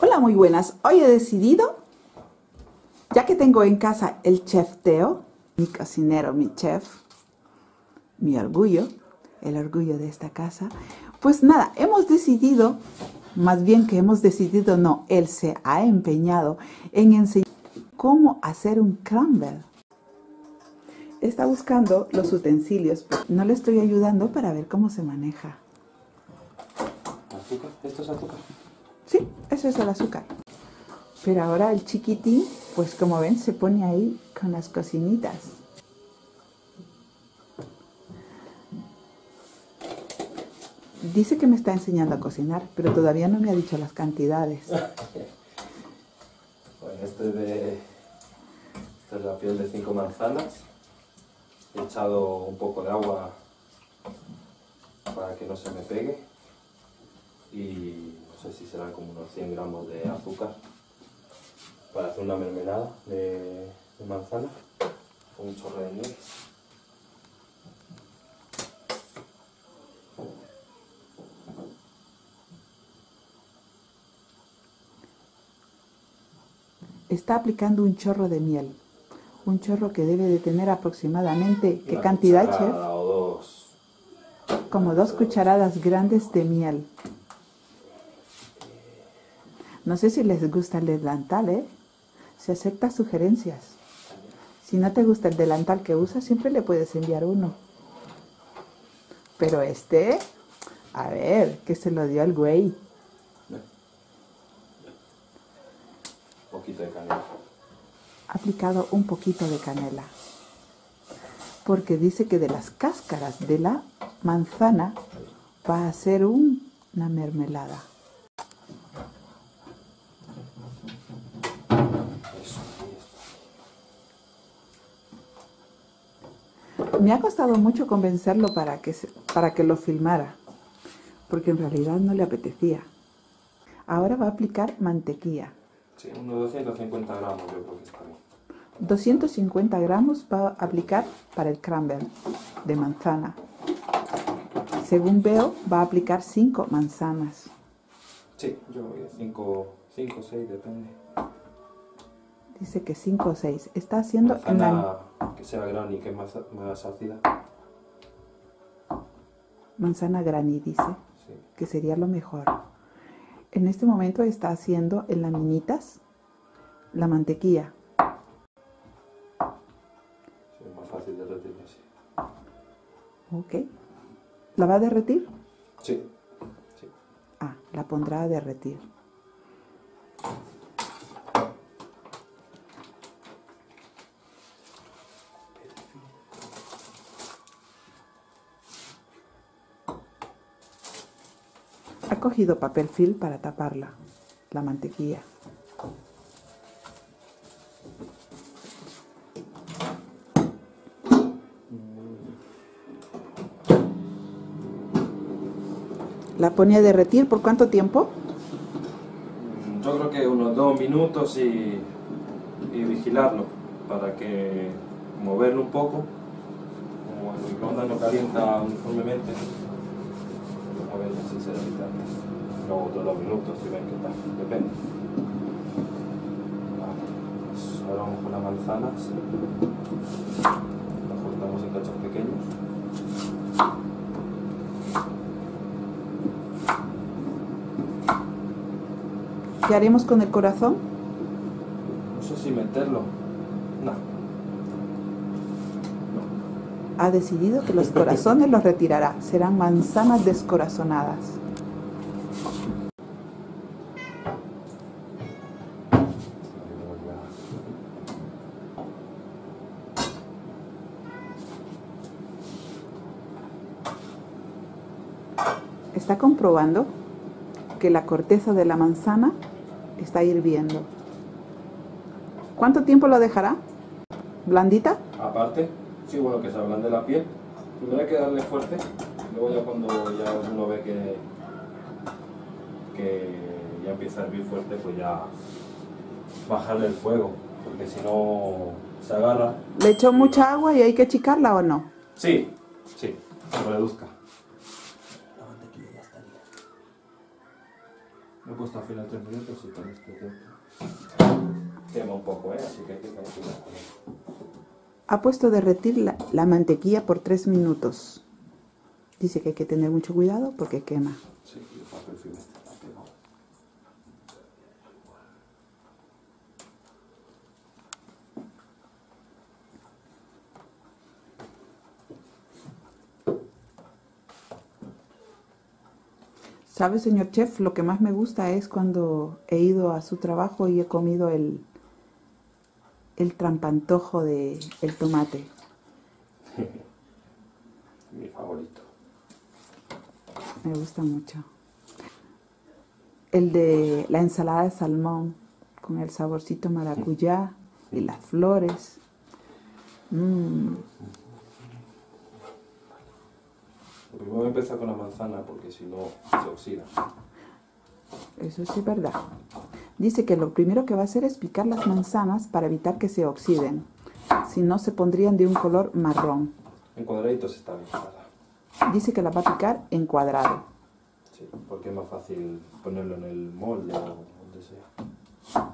Hola, muy buenas. Hoy he decidido, ya que tengo en casa el chef Teo, mi cocinero, mi chef, mi orgullo, el orgullo de esta casa, pues nada, hemos decidido, más bien que hemos decidido, no, él se ha empeñado en enseñar cómo hacer un crumble. Está buscando los utensilios, no le estoy ayudando para ver cómo se maneja. ¿Azúcar? ¿Esto es azúcar? Sí, eso es el azúcar. Pero ahora el chiquitín, pues como ven, se pone ahí con las cocinitas. Dice que me está enseñando a cocinar, pero todavía no me ha dicho las cantidades. Bueno, este es de... Esta es la piel de cinco manzanas. He echado un poco de agua para que no se me pegue. Y no sé si serán como unos 100 gramos de azúcar para hacer una mermelada de, de manzana con un chorro de miel. Está aplicando un chorro de miel. Un chorro que debe de tener aproximadamente, ¿qué cantidad, chef? o dos. Como dos cucharadas grandes de miel. No sé si les gusta el delantal, ¿eh? Se acepta sugerencias. Si no te gusta el delantal que usas, siempre le puedes enviar uno. Pero este, a ver, que se lo dio al güey. Un poquito de canela. Ha aplicado un poquito de canela. Porque dice que de las cáscaras de la manzana va a hacer un- una mermelada. Eso, ahí Me ha costado mucho convencerlo para que, se- para que lo filmara, porque en realidad no le apetecía. Ahora va a aplicar mantequilla. Sí, unos 250 gramos yo creo que está bien. 250 gramos va a aplicar para el crumble de manzana. Según veo, va a aplicar 5 manzanas. Sí, yo 5 o 6 depende. Dice que 5 o 6. Está haciendo en la Manzana que sea granny, que es más, más ácida. manzana granny, dice. Sí. que sería lo mejor. En este momento está haciendo en laminitas la mantequilla. Sí, es más fácil de derretir así. Ok. ¿La va a derretir? Sí, sí. Ah, la pondrá a derretir. Ha cogido papel film para taparla, la mantequilla. La pone a derretir por cuánto tiempo? Mm, Yo creo que unos dos minutos y, vigilarlo para que moverlo un poco. Como el microondas no calienta uniformemente, lo mueven así se derrite antes. Luego otros dos minutos y ven qué tal, depende. Vale, pues ahora vamos con las manzanas. Las cortamos en cachos pequeños. ¿Qué haremos con el corazón? No sé si meterlo. No. Ha decidido que los corazones los retirará. Serán manzanas descorazonadas. Está comprobando que la corteza de la manzana está hirviendo. ¿Cuánto tiempo lo dejará? ¿Blandita? Aparte, sí, bueno, que se ablande la piel. Primero hay que darle fuerte, luego ya cuando ya uno ve que, que ya empieza a hervir fuerte, pues ya bajarle el fuego, porque si no se agarra. ¿Le echó mucha agua y hay que achicarla o no? Sí, sí, se reduzca. La mantequilla ya estaría. He puesto al final 3 minutos y con este tiempo. Quema un poco, ¿eh? Así que hay que calcular con eso. Ha puesto a derretir la, la mantequilla por 3 minutos. Dice que hay que tener mucho cuidado porque quema. Sí. ¿Sabe, señor chef? Lo que más me gusta es cuando he ido a su trabajo y he comido el, el trampantojo de el tomate. Mi favorito. Me gusta mucho. El de la ensalada de salmón con el saborcito maracuyá y las flores. Mm, Primero voy a empezar con la manzana porque si no se oxida. eso sí es verdad. Dice que lo primero que va a hacer es picar las manzanas para evitar que se oxiden. Si no, se pondrían de un color marrón. En cuadraditos está bien. Dice que la va a picar en cuadrado. Sí, porque es más fácil ponerlo en el molde o donde sea.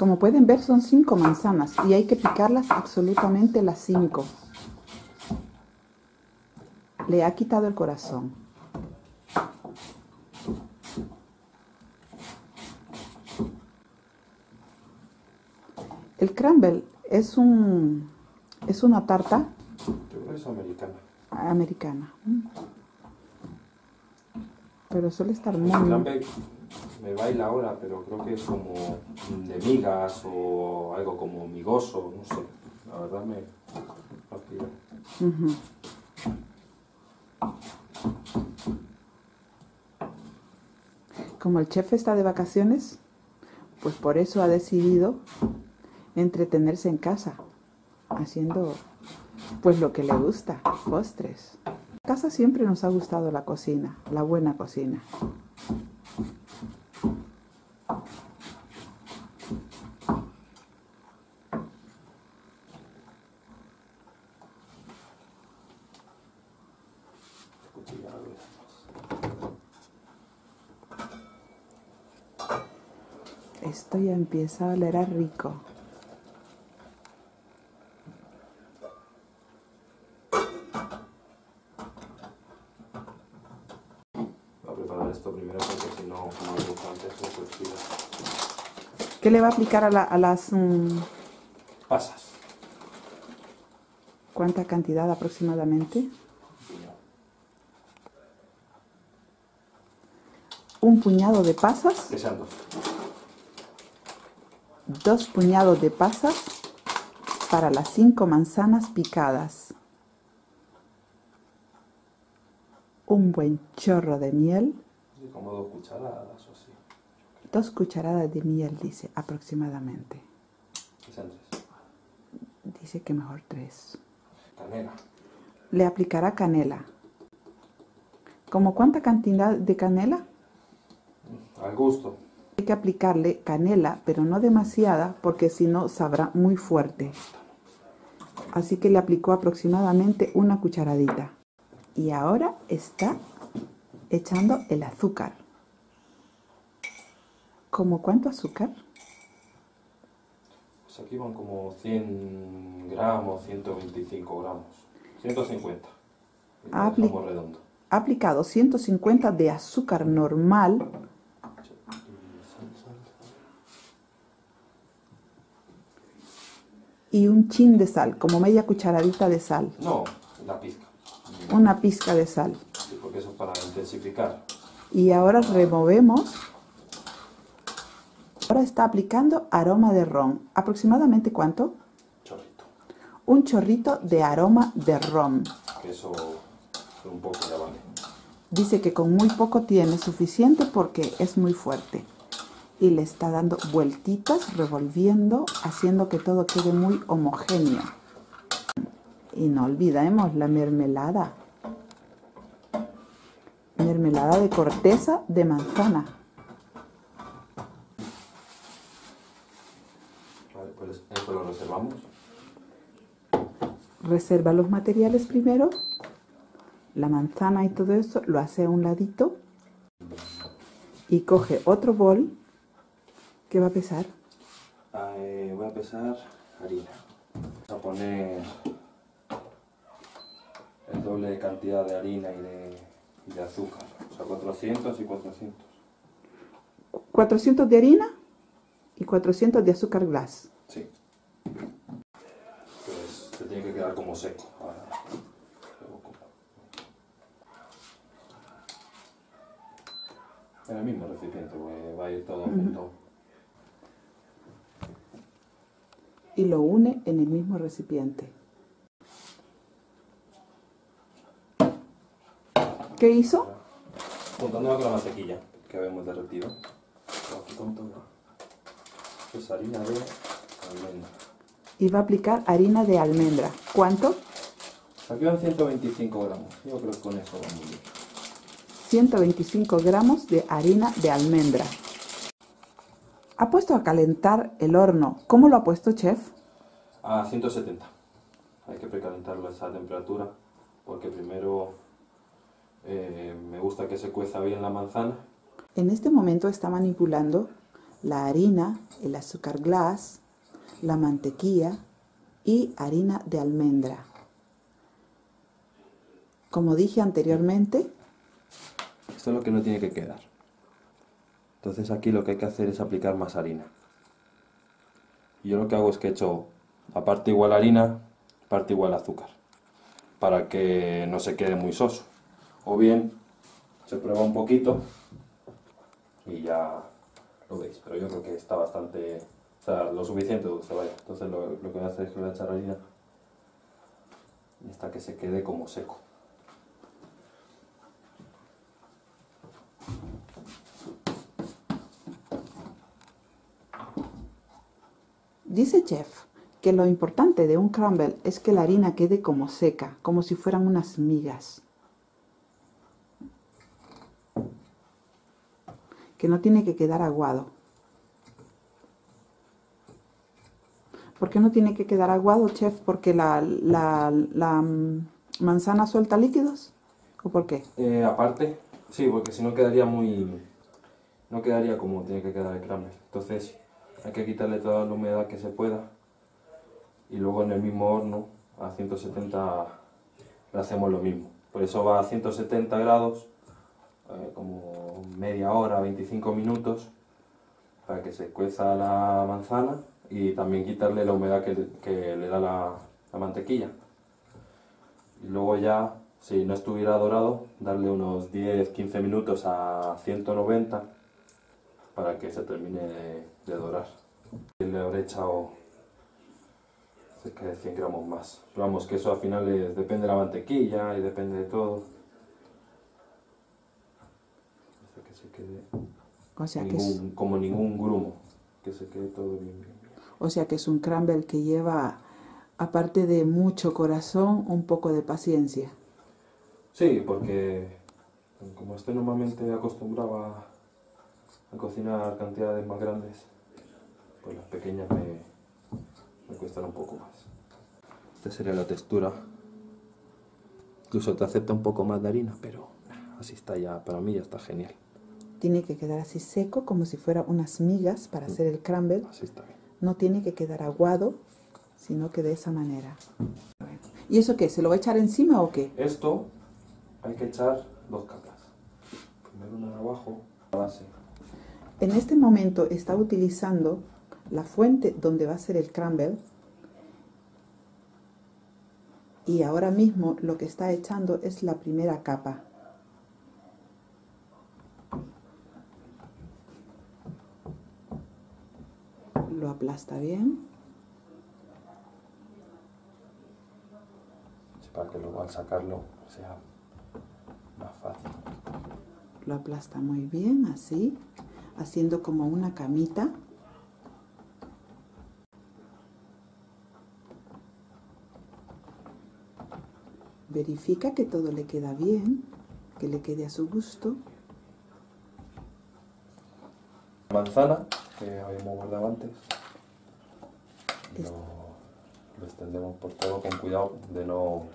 Como pueden ver son cinco manzanas y hay que picarlas absolutamente las cinco. Le ha quitado el corazón. El crumble es un es una tarta Yo creo que es americana. americana. Mm. Pero suele estar muy me baila ahora, pero creo que es como de migas o algo como migoso, no sé. La verdad me. Como el chef está de vacaciones, pues por eso ha decidido entretenerse en casa, haciendo pues lo que le gusta, postres. En casa siempre nos ha gustado la cocina, la buena cocina. Esto ya empieza a oler a rico. Voy a preparar esto primero porque si no, como he dicho antes, no oxida. ¿Qué le va a aplicar a, la- a las... mm, Pasas. cuánta cantidad aproximadamente? Un puñado de pasas. Sean dos. dos puñados de pasas para las cinco manzanas picadas, un buen chorro de miel, Sí, como dos cucharadas o así. dos cucharadas de miel, dice aproximadamente. Dice que mejor tres. Canela. Le aplicará canela. ¿Como cuánta cantidad de canela? Al gusto. Hay que aplicarle canela, pero no demasiada, porque si no sabrá muy fuerte. Así que le aplicó aproximadamente una cucharadita. Y ahora está echando el azúcar. ¿Como cuánto azúcar? Pues aquí van como 100 gramos, 125 gramos. 150. Ah, Somos apli-. Ha aplicado 150 de azúcar normal y un chin de sal, como media cucharadita de sal. No, la pizca. Una pizca de sal. Sí, porque eso es para intensificar. Y ahora removemos. Ahora está aplicando aroma de ron. ¿Aproximadamente cuánto? Chorrito. Un chorrito de aroma de ron. Que eso un poco ya vale. Dice que con muy poco tiene suficiente porque es muy fuerte. Y le está dando vueltitas, revolviendo, haciendo que todo quede muy homogéneo. Y no olvidemos la mermelada. Mermelada de corteza de manzana. res- eso lo reservamos. Reserva los materiales primero. La manzana y todo eso lo hace a un ladito. Y coge otro bol que va a pesar. Ah, eh, voy a pesar harina. Vamos a poner el doble de cantidad de harina y de, y de azúcar. O sea, 400 y 400. 400 de harina y 400 de azúcar glass. Sí. Pues se tiene que quedar como seco. Ahora, En el mismo recipiente, pues va a ir todo junto. Y lo une en el mismo recipiente. ¿Qué hizo? Juntándolo con la mantequilla que habíamos derretido. Aquí con todo. Esto es harina de almendra. Y va a aplicar harina de almendra. ¿Cuánto? Aquí van 125 gramos. Yo creo que con eso va muy bien. 125 gramos de harina de almendra. Ha puesto a calentar el horno. ¿Cómo lo ha puesto, chef? A 170. Hay que precalentarlo a esa temperatura porque primero eh, me gusta que se cueza bien la manzana. En este momento está manipulando la harina, el azúcar glass, la mantequilla y harina de almendra. Como dije anteriormente, Esto es lo que no tiene que quedar. Entonces aquí lo que hay que hacer es aplicar más harina. Yo lo que hago es que echo aparte igual harina, parte igual azúcar. Para que no se quede muy soso. O bien se prueba un poquito y ya lo veis. Pero yo creo que está bastante, o sea, lo suficiente dulce, vaya. Entonces lo, lo que voy a hacer es que voy a echar harina hasta que se quede como seco. Dice chef que lo importante de un crumble es que la harina quede como seca, como si fueran unas migas. Que no tiene que quedar aguado. ¿Por qué no tiene que quedar aguado, chef? ¿Porque la, la- la, mm, manzana suelta líquidos? ¿O por qué? Eh, aparte, sí, porque si no quedaría muy... No quedaría como tiene que quedar el crumble. Entonces hay que quitarle toda la humedad que se pueda. Y luego en el mismo horno, a 170, le hacemos lo mismo. Por eso va a 170 grados, eh, como media hora, 25 minutos, para que se cueza la manzana y también quitarle la humedad que, le da la mantequilla. Y luego ya, si no estuviera dorado, darle unos 10-15 minutos a 190 para que se termine de, de dorar. Le habré echado cerca de 100 gramos más. Pero vamos, que eso al final es- depende de la mantequilla y depende de todo. Hasta que se quede O sea, que es, ningún- como ningún grumo, que se quede todo bien, bien, bien. o sea que es un crumble que lleva, aparte de mucho corazón, un poco de paciencia. Sí, porque como estoy normalmente acostumbrado a, cocinar cantidades más grandes, pues las pequeñas me, me cuestan un poco más. Esta sería la textura. Incluso te acepta un poco más de harina, pero así está ya, para mí ya está genial. Tiene que quedar así seco, como si fuera unas migas para hacer el crumble. Así está bien. No tiene que quedar aguado, sino que de esa manera. ¿Y eso qué? ¿Se lo va a echar encima o qué? Esto hay que echar dos capas. Primero una de abajo, la base. En este momento está utilizando la fuente donde va a ser el crumble. Y ahora mismo lo que está echando es la primera capa. Lo aplasta bien. Para que luego al sacarlo sea más fácil. Lo aplasta muy bien, así, haciendo como una camita. Verifica que todo le queda bien, que le quede a su gusto. manzana que habíamos guardado antes. Lo, lo extendemos por todo con cuidado de no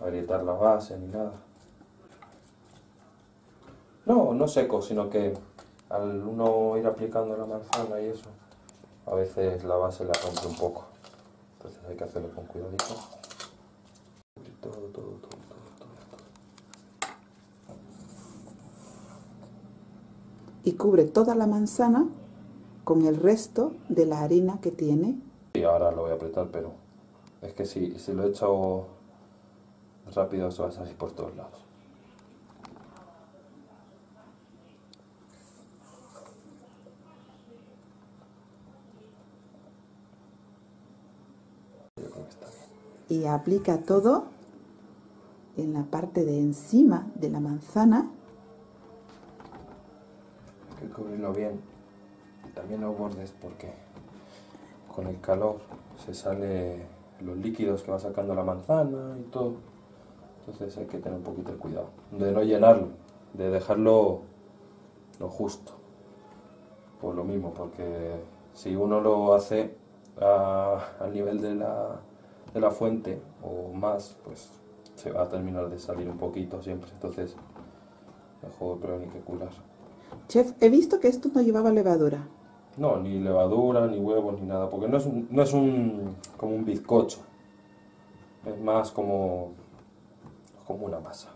agrietar la base ni nada. No, no seco, sino que al uno ir aplicando la manzana y eso, a veces la base la rompe un poco. Entonces hay que hacerlo con cuidadito. Todo, todo, todo, todo, todo, todo. Y cubre toda la manzana con el resto de la harina que tiene. Y ahora lo voy a apretar, pero es que si, si lo he hecho rápido se va a salir por todos lados. Yo creo que está bien. Y aplica todo en la parte de encima de la manzana. Hay que cubrirlo bien. También los bordes porque con el calor se sale los líquidos que va sacando la manzana y todo. Entonces hay que tener un poquito de cuidado. De no llenarlo, de dejarlo lo justo. Por lo mismo, porque si uno lo hace al nivel de la, de la fuente o más, pues se va a terminar de salir un poquito siempre. Entonces, mejor prevenir que curar. Chef, he visto que esto no llevaba levadura. No, ni levadura, ni huevos, ni nada, porque no es, un, no es un, como un bizcocho. Es más como, como una masa.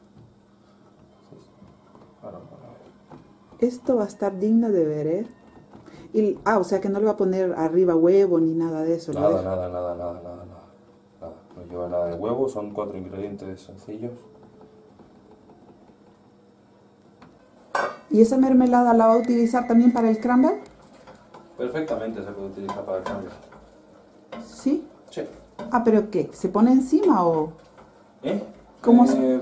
Ahora, ahora, Esto va a estar digno de ver, ¿eh? Y, ah, o sea que no le va a poner arriba huevo ni nada de eso. lo Nada, deja. nada, nada, nada, nada, nada. No lleva nada de huevo, son cuatro ingredientes sencillos. ¿Y esa mermelada la va a utilizar también para el crumble? Perfectamente se puede utilizar para el cambio. Sí. Sí. Ah, pero ¿qué? ¿Se pone encima o...? ¿Eh? ¿Cómo Eh,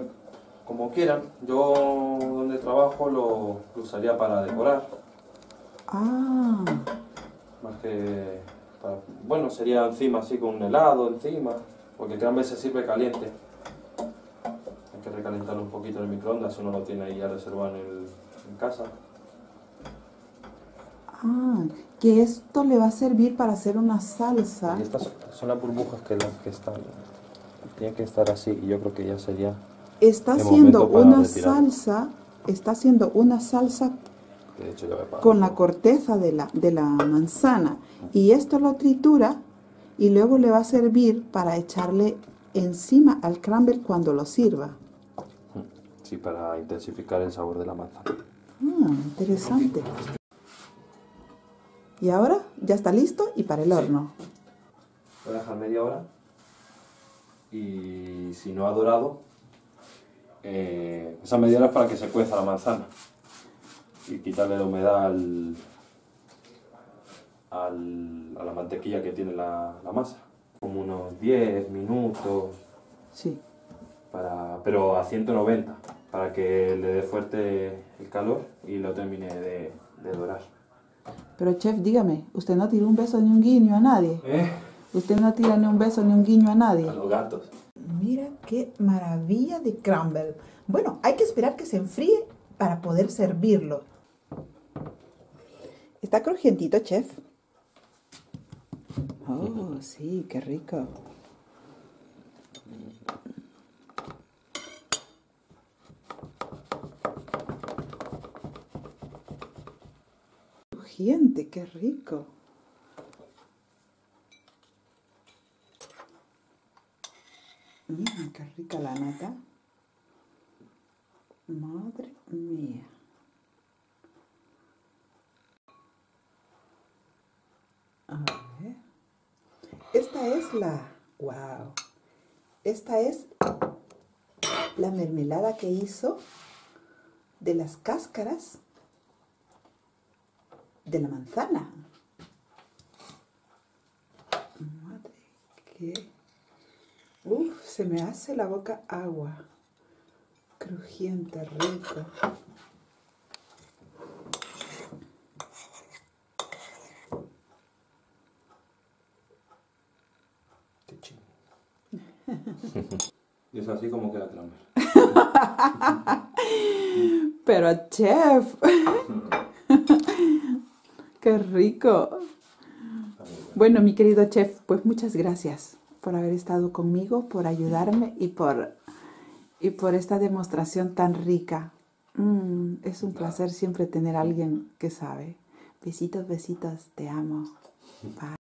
como quieran. Yo donde trabajo lo, lo usaría para decorar. Ah, Más que. para- bueno, sería encima así con un helado encima. Porque el crumble se sirve caliente. Hay que recalentarlo un poquito en el microondas si uno lo tiene ahí ya reservado en, el- en casa. ah, que esto le va a servir para hacer una salsa. Y estas son las burbujas que las que están. Tienen que estar así y yo creo que ya sería. Está haciendo una retirar. salsa, está haciendo una salsa De hecho, con la corteza de la, de la manzana. Y esto lo tritura y luego le va a servir para echarle encima al crumble cuando lo sirva. Sí, para intensificar el sabor de la manzana. Ah, interesante. Y ahora ya está listo y para el horno. Voy a dejar media hora. Y si no ha dorado, eh, esa media hora es para que se cueza la manzana. Y quitarle la humedad al, al- a la mantequilla que tiene la, la masa. Como unos 10 minutos, Sí. para, pero a 190, para que le dé fuerte el calor y lo termine de, de dorar. Pero chef, dígame, usted no tiró un beso ni un guiño a nadie. ¿Eh? Usted no tira ni un beso ni un guiño a nadie. A los gatos. Mira qué maravilla de crumble. Bueno, hay que esperar que se enfríe para poder servirlo. Está crujientito, chef. Oh, sí, qué rico. Crujiente, qué rico. Mira, qué rica la nata. Madre mía. A ver. Esta es la... ¡Wow! Esta es la mermelada que hizo de las cáscaras de la manzana. Madre, qué... Uf, se me hace la boca agua. Crujiente, rico. Qué ching. Así como queda. Pero chef, qué rico. Bueno, mi querido chef, pues muchas gracias por haber estado conmigo, por ayudarme y por, y por esta demostración tan rica. Mm, es un placer siempre tener a alguien que sabe. Besitos, besitos, te amo.